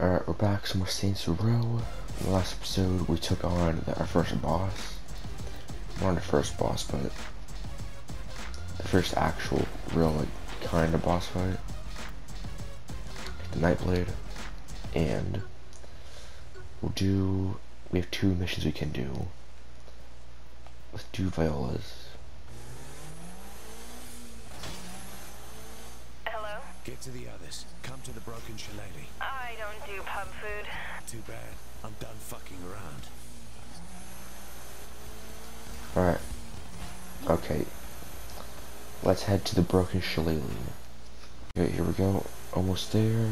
Alright, we're back. Some more Saints Row. In the last episode, we took on the, our first boss. Not the first boss, but the first actual, real, like, kind of boss fight. The Nightblade. And we'll do, we have two missions we can do. Let's do Viola's. Hello? Get to the others. Come to the broken shillelagh. I don't do pub food. Too bad. I'm done fucking around. Alright. Okay. Let's head to the Broken Shillelagh. Okay, here we go. Almost there.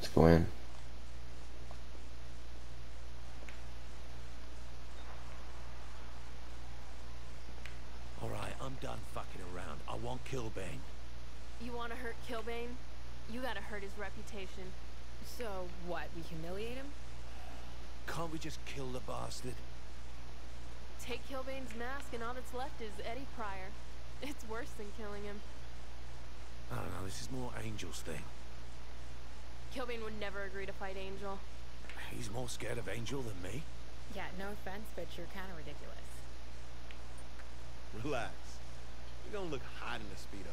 Let's go in. Alright, I'm done fucking around. I want Killbane. You want to hurt Killbane? You gotta hurt his reputation. So, what, we humiliate him? Can't we just kill the bastard? Take Killbane's mask and all that's left is Eddie Pryor. It's worse than killing him. I don't know, this is more Angel's thing. Killbane would never agree to fight Angel. He's more scared of Angel than me. Yeah, no offense, but you're kind of ridiculous. Relax. You don't look hot in the speedo.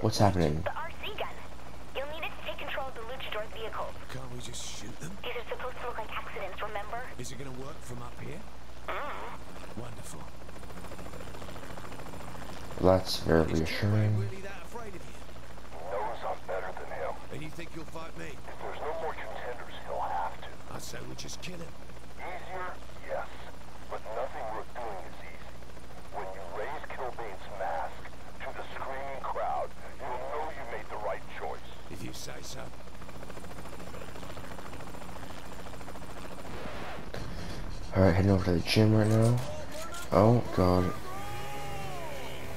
What's happening? The RC gun. You'll need it to take control of the luchador vehicles. Can't we just shoot them? These are supposed to look like accidents, remember? Is it gonna work from up here? Wonderful. That's very Is Killbane reassuring. really that afraid of you? knows I'm better than him. And you think you'll fight me? If there's no more contenders, he'll have to. I say we just kill him. Easier? Yes. But nothing worth doing is easy. When you raise Killbane's mask to the screaming crowd, you'll know you made the right choice. If you say so. Alright, heading over to the gym right now. Oh, God.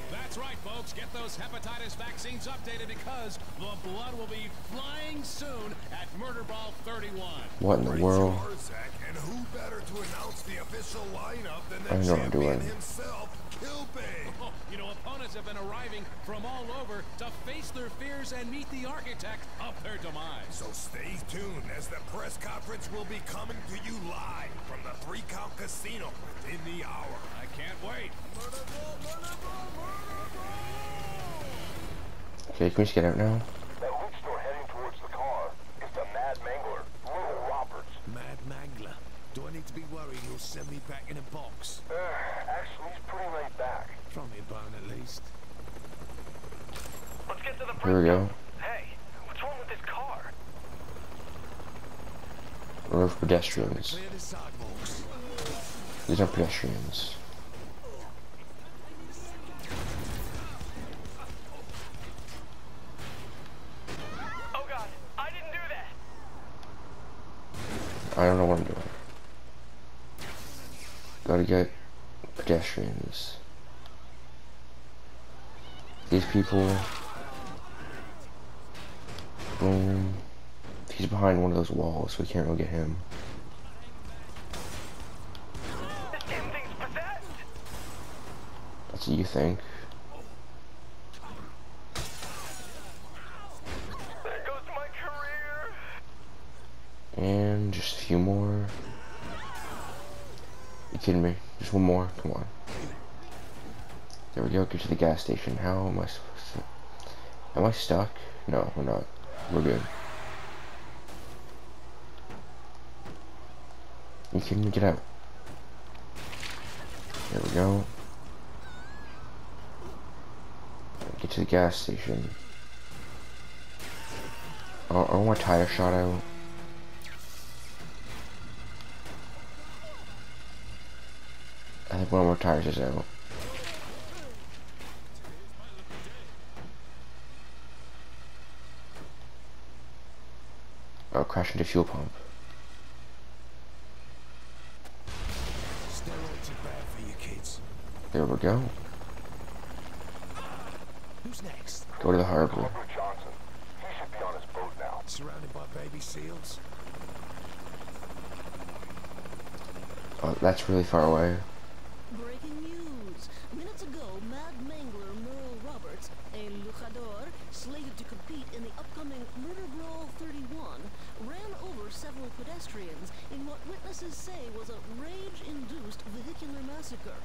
That's right, folks. Get those hepatitis vaccines updated because the blood will be flying soon at Murder Brawl 31. What in the world? And who better to announce the official lineup than I know what I'm doing. himself, Killbane? Oh, you know, opponents have been arriving from all over to face their fears and meet the architect of their demise. So stay tuned as the press conference will be coming to Okay, can we just get out now? That luchador heading towards the car is the Mad Mangler, Little Roberts. Mad Mangler. Do I need to be worried he'll send me back in a box? Uh, actually, he's pretty laid back. Throw me a bone at least. Let's get to the Here we go. Hey, what's wrong with this car? Road for pedestrians. Clear the sidewalks. These are pedestrians. These people. Boom. He's behind one of those walls, so we can't really get him. That's what you think. And just a few more. You kidding me? Just one more? Come on. There we go, get to the gas station. How am I supposed to... Am I stuck? No, we're not. We're good. You me? Get out. There we go. Get to the gas station. Oh, I want my tire shot out. I think one more tires is out. Oh, crash into fuel pump. Steroids are bad for you kids. There we go. Who's next? Go to the harbor. Johnson. He should be on his boat now. Surrounded by baby seals? Oh, that's really far away. Breaking news. Minutes ago, Mad Mangler Merle Roberts, a luchador slated to compete in the upcoming Murder Brawl 31, ran over several pedestrians in what witnesses say was a rage-induced vehicular massacre.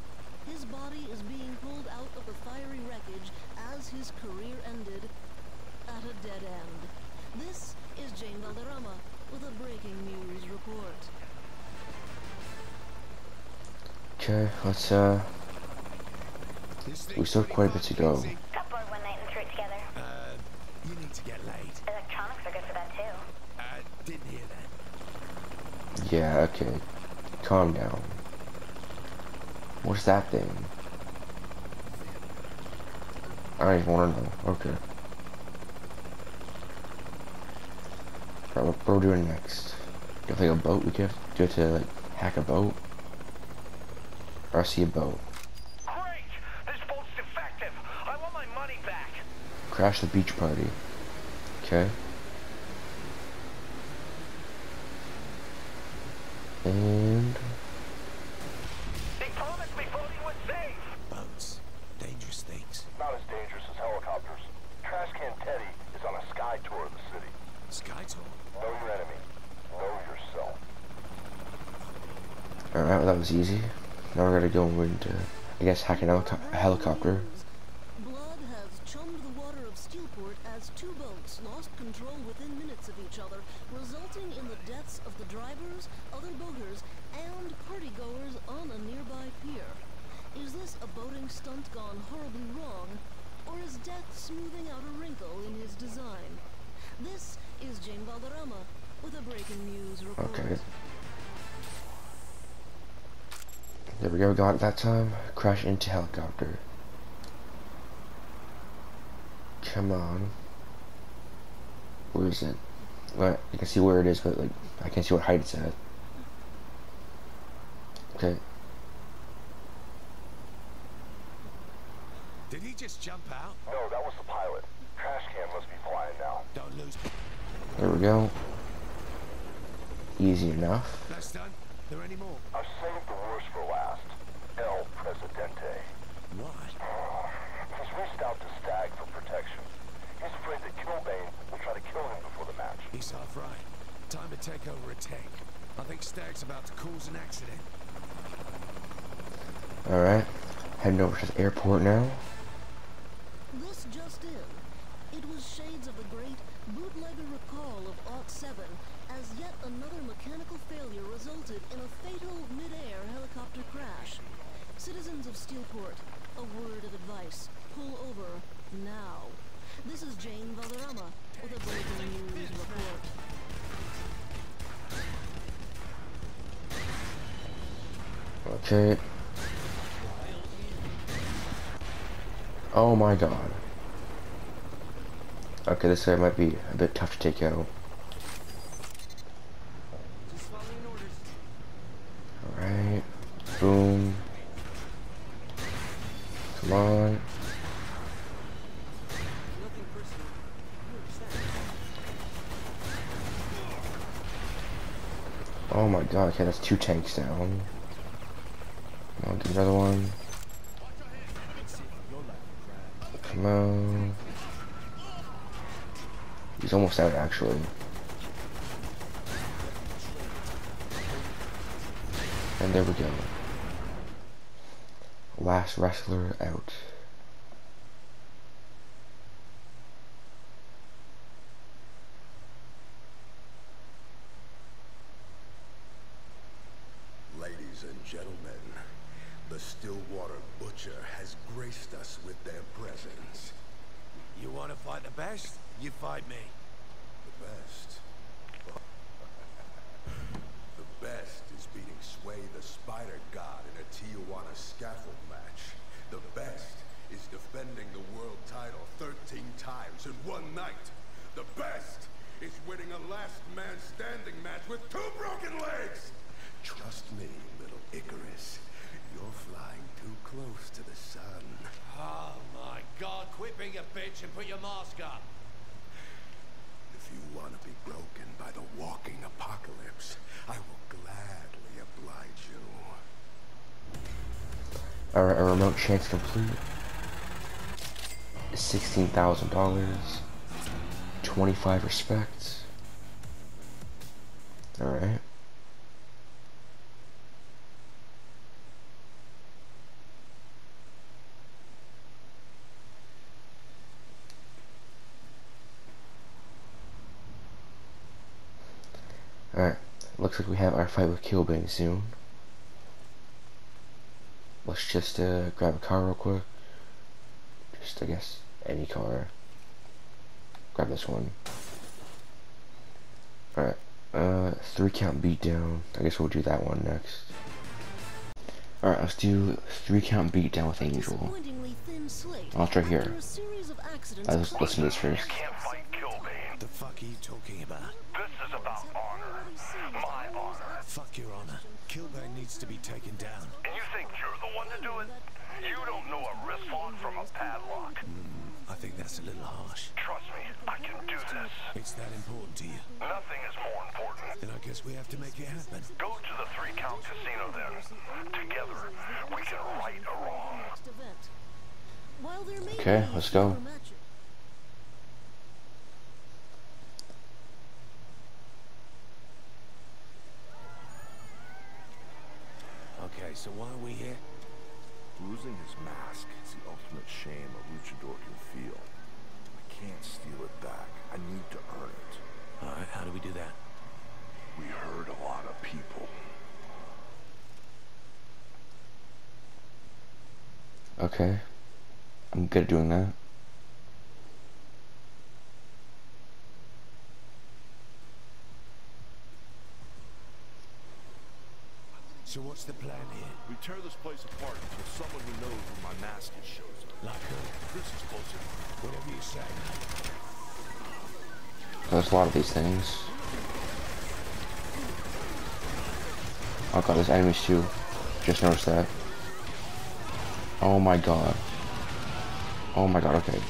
His body is being pulled out of the fiery wreckage as his career ended at a dead end. This is Jane Valderrama with a breaking news report. Okay, let's uh, we still have quite a bit to go. pretty Couple one night in the truth together. Uh, you need to get laid. Electronics are good for that too. Uh, didn't hear that. Yeah, okay. Calm down. What's that thing? I don't even want to know. Okay. Alright, what are we're doing next? Do you have like a boat? We could have, do you have to like hack a boat? Or I see a boat. Great! This boat's defective. I want my money back. Crash the beach party. Okay. And They promised me boating was safe. Boats. Dangerous things. Not as dangerous as helicopters. Trash Can Teddy is on a sky tour of the city. Sky tour. Know your enemy. Know yourself. alright, well, that was easy. Now we're gonna go into, I guess, hack an helico- a helicopter. That time. Crash into helicopter. Come on. Where is it? Well, I can see where it is, but like, I can't see what height it's at. Okay, Did he just jump out? No, that was the pilot. Trash Can must be flying now. Don't lose. there we go. Easy enough. That's done. There any more? I've saved the worst for last. El Presidente. Why? He's reached out to Stag for protection. He's afraid that Killbane will try to kill him before the match. He's half right. Time to take over a tank. I think Stag's about to cause an accident. Alright. Heading over to the airport now. This just in. It was shades of the great bootlegger recall of Aught 7 as yet another mechanical failure resulted in a fatal mid-air helicopter crash. Citizens of Steelport, a word of advice. Pull over now. This is Jane Valderrama with a breaking news report. Okay. Oh my god. Okay, this guy might be a bit tough to take out. Alright. Boom. Come on. Oh my god, okay, that's two tanks down. On, get another one. Come on. He's almost out, actually. And there we go. Last wrestler out. Ladies and gentlemen, the Stilwater Butcher has graced us with their presence. You want to fight the best? You fight me. The best? the best is beating Sway the Spider God in a Tijuana scaffold match. The best is defending the world title 13 times in one night. The best is winning a last man standing match with two broken legs. Trust me, little Icarus. You're flying too close to the sun. Oh my god, quit being a bitch. bitch, and put your mask on. If you want to be broken by the walking apocalypse, I will gladly oblige you. Chance complete. Sixteen thousand dollars. Twenty-five respects. Alright. Alright, looks like we have our fight with Killbane soon. Let's just uh, grab a car real quick. Just, I guess, any car. Grab this one. Alright, uh, three count beatdown. I guess we'll do that one next. Alright, let's do three count beatdown with Angel. Disappointingly thin slate. Oh, it's right here. After a series Let's listen to this You first. can't fight The fuck are you talking about? This is about honor. My honor. Fuck your honor. Killbane needs to be taken down. And you think you're the one to do it? You don't know a wrist lock from a padlock. Hmm, I think that's a little harsh. Trust me, I can do this. It's that important to you. Nothing is more important. Then I guess we have to make it happen. Go to the three count casino then. Together, we can right a wrong. next event. While there may Okay, let's go. Okay, so why are we here? Losing his mask is the ultimate shame a luchador can feel. I can't steal it back. I need to earn it. Alright, how do we do that? We hurt a lot of people. Okay. I'm good at doing that. So what's the plan here? We tear this place apart until someone who knows where my mask is shows up. Like who? This is close enough. Whatever you say. There's a lot of these things. Oh god, there's enemies too. Just noticed that. Oh my god. Oh my god, okay.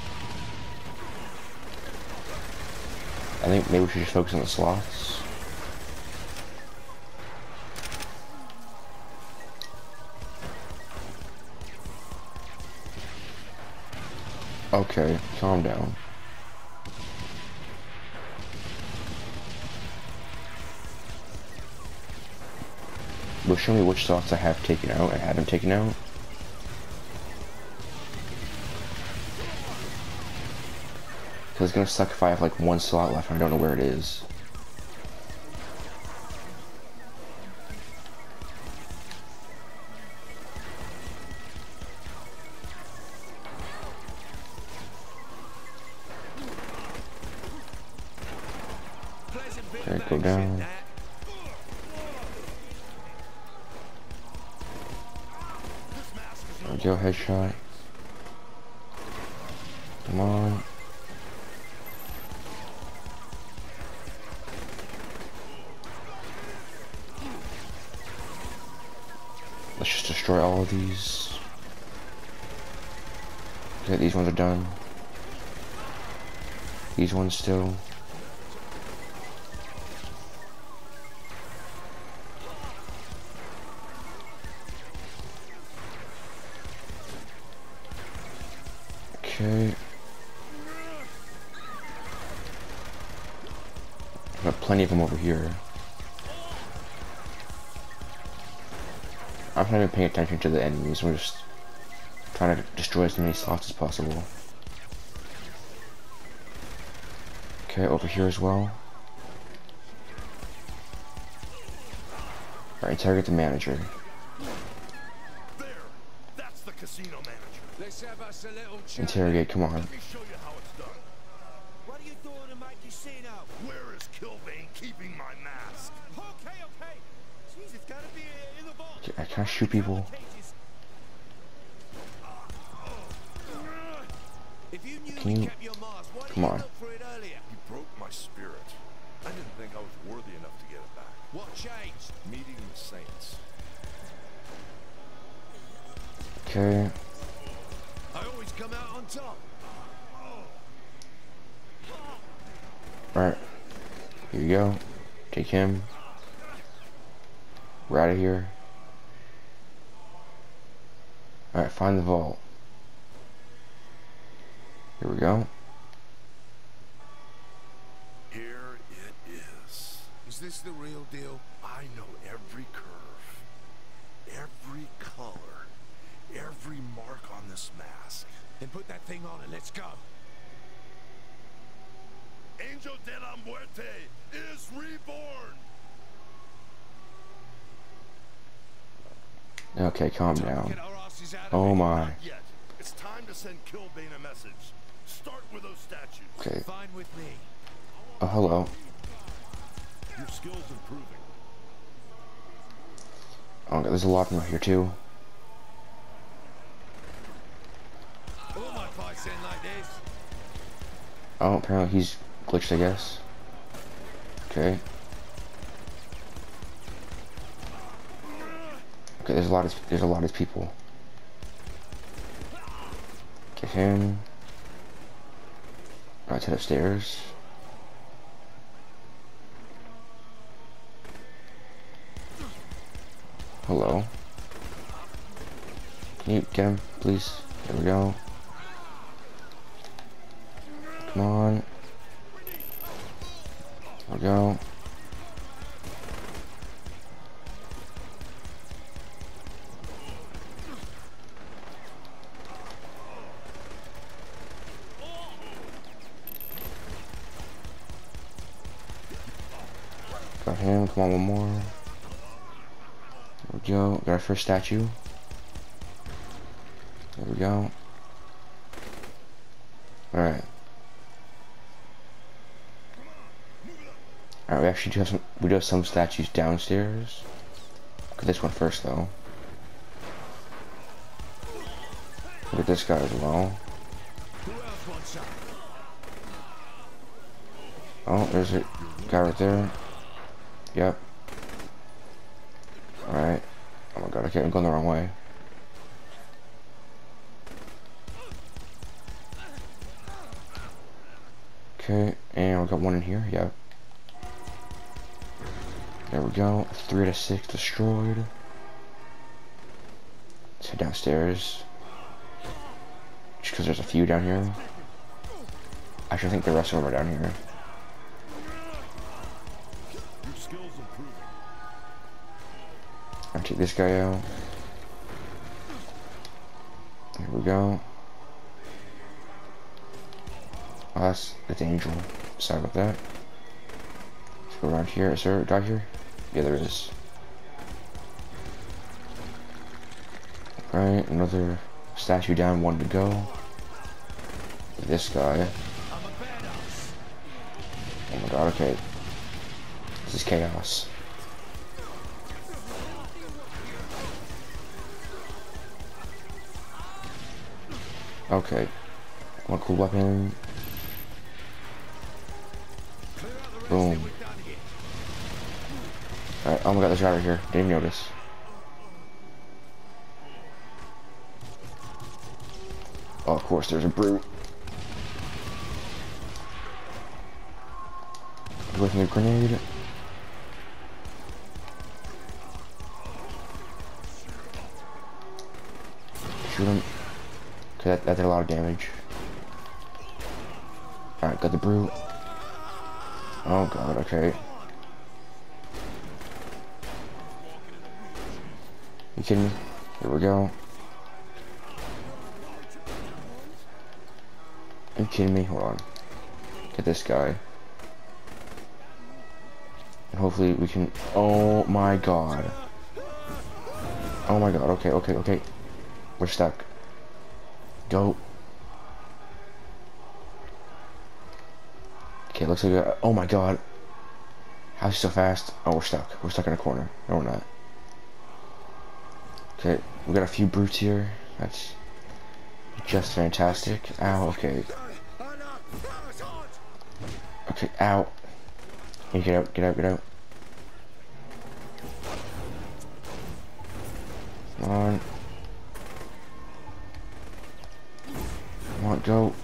I think maybe we should just focus on the slots. Okay, calm down. But show me which slots I have taken out and haven't taken out. Cause it's gonna suck if I have like one slot left and I don't know where it is. These ones still. Okay. Got plenty of them over here. I'm not even paying attention to the enemies. We're just trying to destroy as many slots as possible. Okay, over here as well. Alright, target the manager. There! That's the casino manager. Let's have us a little chat. Interrogate, come on. Let me show you how it's done. What are you doing in my casino? Where is Killbane keeping my mask? Okay, okay. Jeez, it's gotta be in the vault. I can't shoot people. If you come on. Changed? Meeting the saints. Okay. I always come out on top. Alright. Here you go. Take him. We're out of here. Alright, find the vault. Here we go. Here it is. Is this the real deal? I know every curve, every color, every mark mask. Then put that thing on and let's go. Angel de la Muerte is reborn! Okay, calm down. get our asses out of Oh my. It's time to send Killbane a message. Start with those statues. Okay. Fine with me. Oh, hello. Your skills improving. Oh, there's a lot more here too. All my fights end like this. Oh, apparently he's glitched, I guess. Okay. Okay, there's a lot of there's a lot of people. Get him. Right to the stairs. Hello. Can you get him, please? There we go. Come on. We go. Got him. Come on, one more. There we go. Got our first statue. There we go. Alright. Alright, we actually do have some we do have some statues downstairs. Look at this one first though. Look at this guy as well. Oh, there's a guy right there. Yep. Alright. Oh my god, okay, I'm going the wrong way. Okay, and we got one in here, yep. There we go. Three out of six destroyed. Let's head downstairs. Just because there's a few down here. Actually, I think the rest of them are down here. I'll take this guy out. Here we go. Oh, that's, that's Angel. Sorry about that. Go around here. Is there a guy here? Yeah, there is. Right, another statue down, one to go. This guy. Oh my god, okay. This is chaos. Okay. One cool weapon. Oh my god, there's a guy right here. Didn't even notice. Oh, of course, there's a brute. With a grenade. Shoot him. Okay, that, that did a lot of damage. Alright, got the brute. Oh god, okay. You kidding me? Here we go. Are you kidding me? Hold on. Get this guy. And hopefully we can... Oh my god. Oh my god, okay, okay, okay. We're stuck. Go. Okay, looks like... Oh my god. How's he so fast? Oh, we're stuck. We're stuck in a corner. No, we're not. Okay, we got a few brutes here. That's just fantastic. Ow, okay. Okay, ow. Get out, get out, get out. Come on. Come on, go.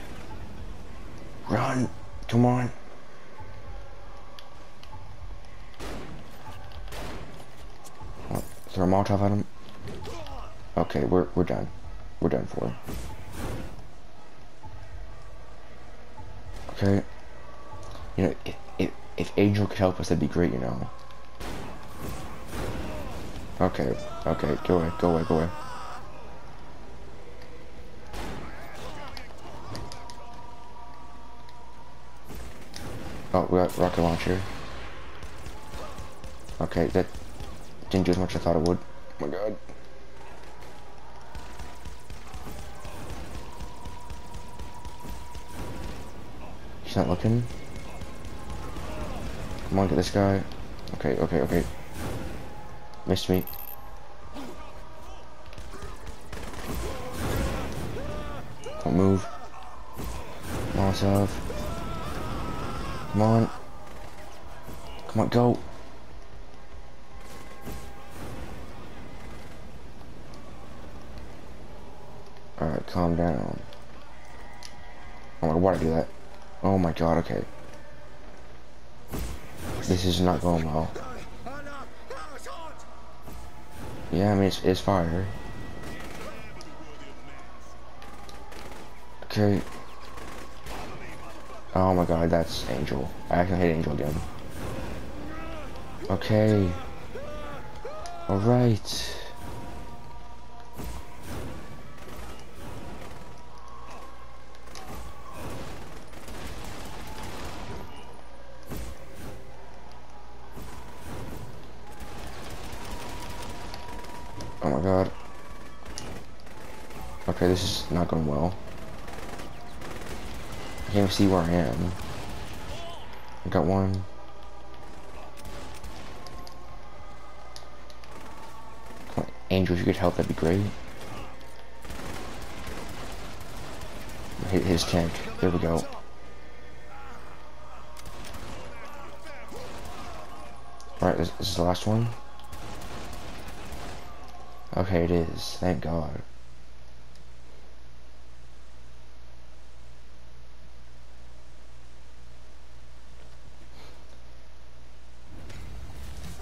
Run! Come on. Throw a Molotov at him. Okay, we're we're done. We're done for. Okay. You know, if, if, if Angel could help us, that'd be great, you know. Okay, okay, go away, go away, go away. Oh, we got rocket launcher. Okay, that didn't do as much as I thought it would. Oh my god. He's not looking. Come on, get this guy. Okay, okay, okay. Missed me. Don't move. Molotov. Come on. Come on, go. Alright, calm down. Oh my, why'd I do that? Oh my god, okay. This is not going well. Yeah, I mean, it's, it's fire. Okay. Oh my god, that's Angel. I actually hate Angel again. Okay. Alright. See where I am. I got one. On, Angel, if you could help, that'd be great. Hit his tank. There we go. Alright, this, this is the last one. Okay, it is. Thank God.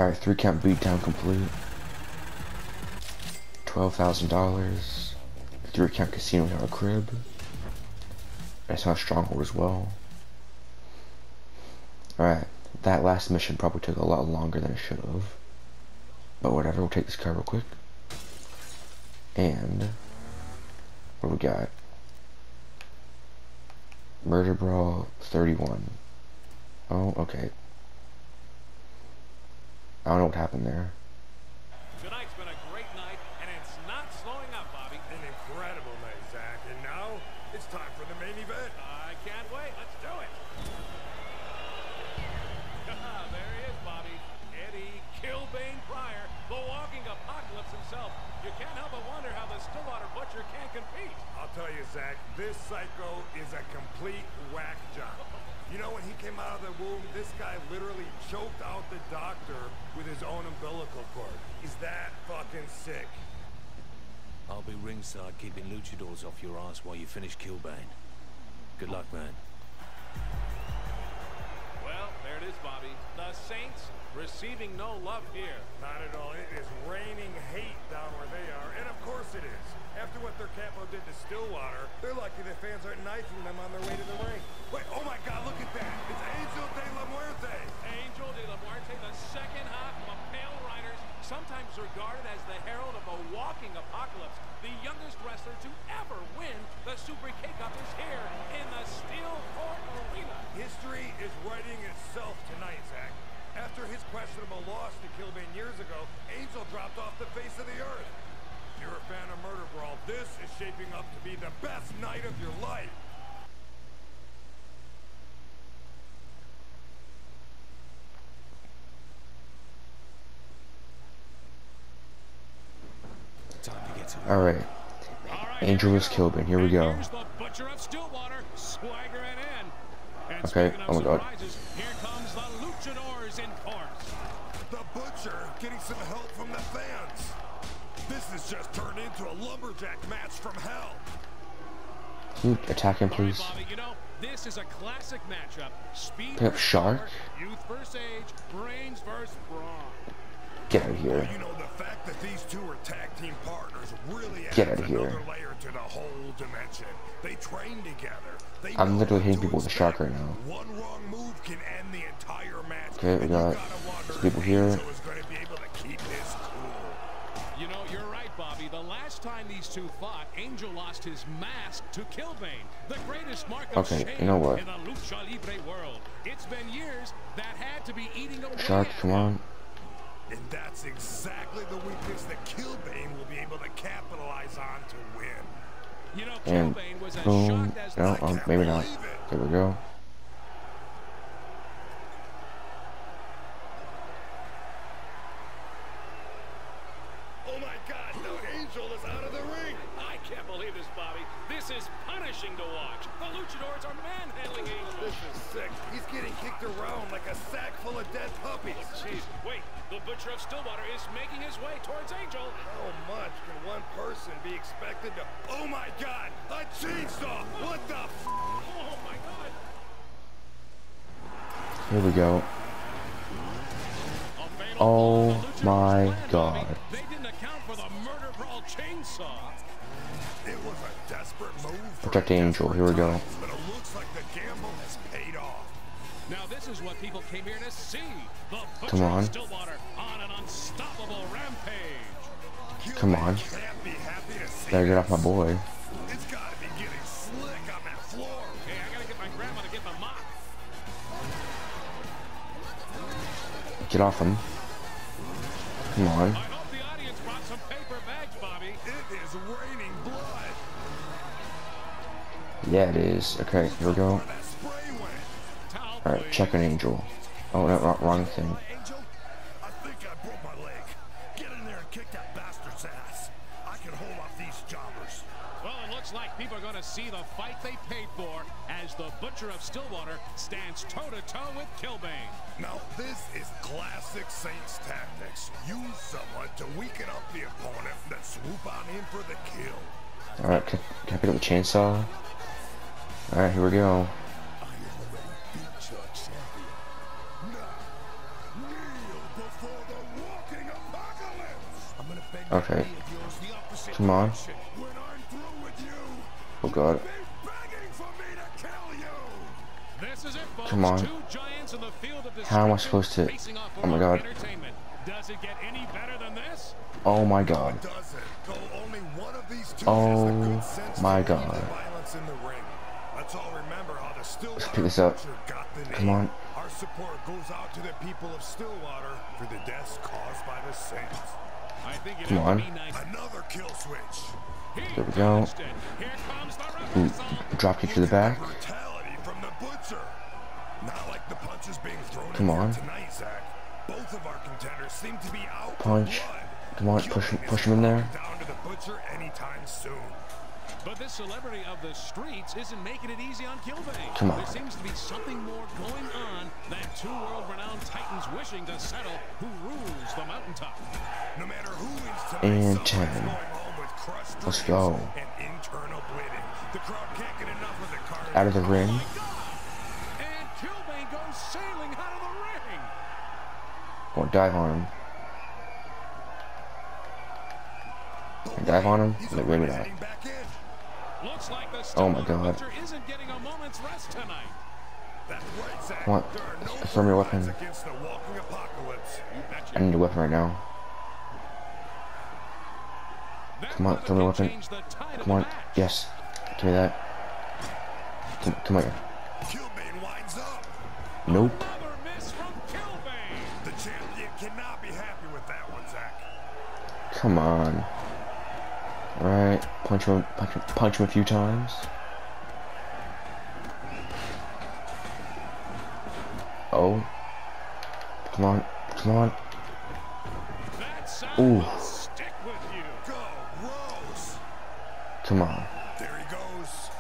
Alright, three count beatdown complete. Twelve thousand dollars. Three count casino without a crib. I saw a stronghold as well. Alright, that last mission probably took a lot longer than it should have. But whatever, we'll take this car real quick. And what do we got? Murder Brawl 31. Oh, okay. I don't know what happened there. Tonight's been a great night, and it's not slowing up, Bobby. An incredible night, Zach. And now it's time for the main event. I can't wait. Let's do it. there he is, Bobby. Eddie Killbane Pryor, the walking apocalypse himself. You can't help but wonder how the Stilwater Butcher can't compete. I'll tell you, Zach, this psycho is a complete whack job. You know, when he came out of the womb, this guy literally choked out the doctor with his own umbilical cord. He's that fucking sick. I'll be ringside keeping luchadors off your ass while you finish Killbane. Good luck, man. Well, there it is, Bobby. The Saints receiving no love here. Not at all. It is raining hate down where they are, and of course it is. After what their capo did to Stilwater, they're lucky the fans aren't knifing them on their way to the ring. Wait, oh my God, look at that! It's Angel de la Muerte! Angel de la Muerte, the second half of Pale Riders, sometimes regarded as the herald of a walking apocalypse. The youngest wrestler to ever win the Super K-Cup is here in the Steel Court. History is writing itself tonight, Zach. After his questionable loss to Killbane years ago, Angel dropped off the face of the earth. If you're a fan of Murder Brawl, this is shaping up to be the best night of your life. Time to get to Alright. All right, Angel is Killbane. Here we go. Here's the Butcher of Stilwater, swaggering in. And Okay, oh my God. here comes the Luchadors in force. The Butcher getting some help from the fans. This has just turned into a lumberjack match from hell. Can you attack him, All right, please? Bobby, you know, this is a classic matchup. Speed Pick up Shark? Youth versus age, brains versus brawn. Get out of here. You know, the fact that these two are tag team partners really Get adds outta here. layer to the whole dimension. They train together. They I'm literally hitting people with a shark right now. One wrong move can end the entire match. Okay, we got some people here. Angel is gonna be able to keep his cool. You know, you're right, Bobby. The last time these two fought, Angel lost his mask to Killbane, the greatest mark of Okay, shame you know what? in the lucha libre world. It's been years that had to be eating away Shark, at come on. And that's exactly the weakness that Killbane will be able to capitalize on to win. You know, And Killbane was as boom. shocked as No, I um, maybe not. believe it. There we go. Making his way towards Angel. How much can one person be expected to... Oh my god! A chainsaw! What the f... Oh, my God. Here we go. Oh blow. The Luchadors my. God. They didn't account for the murder brawl chainsaw. It was a desperate move Protect Angel. Here we go. But it looks like the gamble has paid off. Now this is what people came here to see. The Come on. Stilwater on an unstoppable rampage. Come on. Can't be happy to Better get off my boy. It's gotta be getting slick on that floor. Hey, I gotta get my grandma to get the mop. Get off him. Come on. I hope the audience brought some paper bags, Bobby. It is raining blood. Yeah, it is. Okay, here we go. Where that spray went. Towel, Alright, check an angel. Oh, no, wrong, wrong thing. Chainsaw? Alright, here we go. I already beat your champion. Now, kneel before the walking apocalypse. I'm gonna beg Okay. your knee of yours the opposite Come on. direction. When I'm through with you, Oh god. be begging for me to kill you. This is it, folks. Come on. Two giants in the field of How am I supposed to- facing off for Oh my God. Entertainment. Does it get any better than this? Oh my god. Does it? Though only one of these two Oh has the good sense my God. the violence in the ring. Let's all remember how the Stilwater pick this up. Got the Come on. Our support goes out to the people of Stilwater for the deaths caused by the Saints. I think it Come on. be nice. Another kill switch. There we go. bounced it. Here comes the drop kick to the back. From the Butcher. Like the punches being thrown Come on. tonight, Punch. blood. Come on, push him, push is him in there. Down to the Butcher anytime soon. But this celebrity of the streets isn't making it easy on Killbane. Come on. There seems to be something more going on than two world-renowned titans wishing to settle who rules the mountaintop. No matter who wins tonight, And 10. going home with crushed Let's go. And internal bleeding. The crowd can't get enough of the card. Out of the ring. My God! And Killbane goes sailing out of the ring. Or dive on him. I dive on him? No, maybe not. Oh my God. No Throw me a weapon. I need a weapon right now. Come on, throw me a weapon. Come on. Yes. Give me that. Come, come here. Nope. Come on. Alright. Punch him, punch him, punch him a few times. Oh. Come on. Come on. Ooh. stick with you. Go, Rose. Come on. There he goes.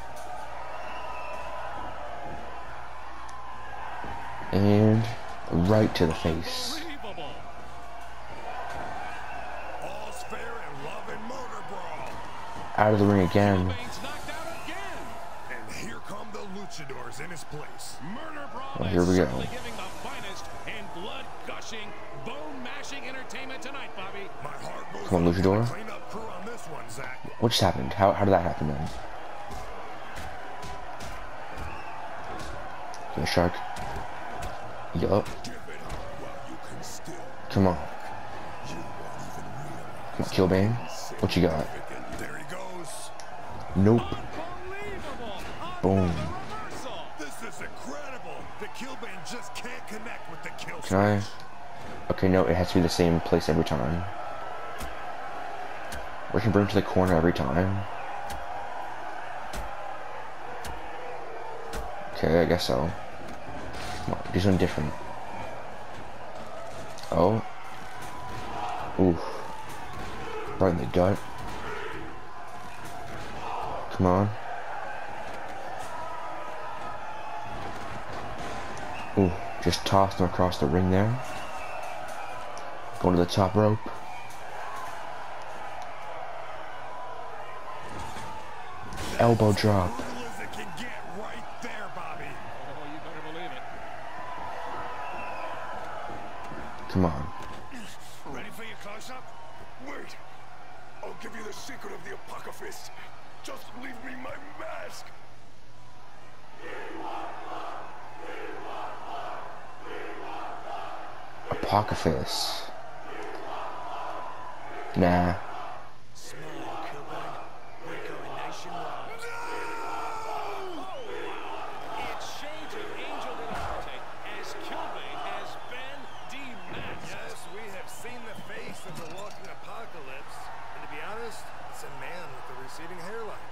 And right to the face. Unbelievable. All's fair in love and murder brawl. Out of the ring again. Killbane's knocked out again. And here come the luchadors in his place. Murder Brawl Well, here we go. certainly giving the finest and blood-gushing, bone-mashing entertainment tonight, Bobby. My heart goes Come on, the luchador. cleanup crew on this one, Zach. What just happened? How, how did that happen then? Okay, shark. Yup. Give it up while you can still. Come on. You won't even realize. Come on, Killbane. What you got? The kill Can I? Okay, no, it has to be the same place every time. We can bring him to the corner every time. Okay, I guess so. Come on, do something different. Oh. Oof. Right in the gut. Come on. Ooh, just tossed across the ring there. Going to the top rope. Elbow drop. Brutal as it can get right there, Bobby. Oh, you better believe it. Come on. Ready for your close-up? Wait. I'll give you the secret of the Apocalypse. Just leave me my mask. Apocalypse. Nah. Smile, Killbane. We're going nationwide. It's shades of Angel de la Muerte as Killbane has been demasked. Yes, we have seen the face of the walking apocalypse. And to be honest, it's a man with a receding hairline.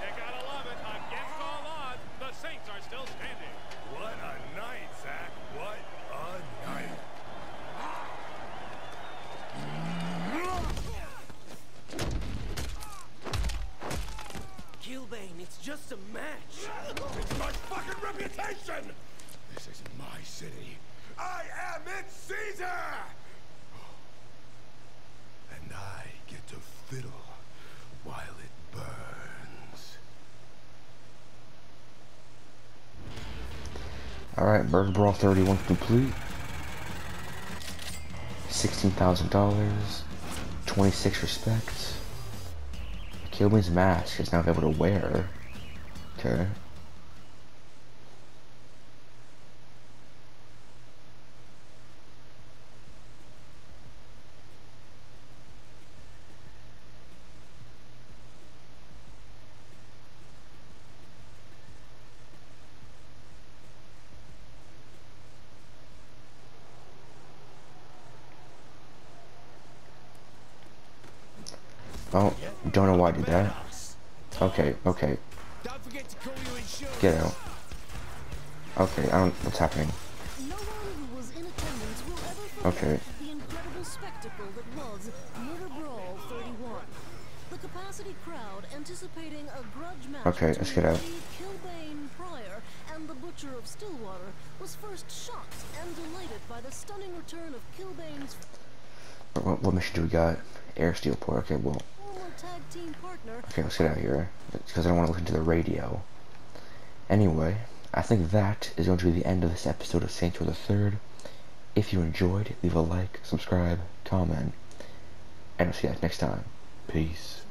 You gotta love it. Against all odds, the Saints are still standing. What a night, Zach. What a night. Killbane, it's just a match. It's my fucking reputation! This is my city. I am its Caesar! And I get to fiddle while it burns. Alright, Murder Brawl 31 complete. $16,000. 26 respect. Killbane's mask is now able to wear. Okay. Oh, don't know why I did that. Okay, okay. Get out. Okay, I don't. Know what's happening? Okay. the incredible spectacle that was Murder Brawl 31. Crowd anticipating a grudge match Okay, let's get out. What, what mission do we got? Air Steelport. Okay, well. Okay, let's get out of here. Because I don't want to listen to the radio. Anyway, I think that is going to be the end of this episode of Row the Third. If you enjoyed, leave a like, subscribe, comment, and I'll see you guys next time. Peace.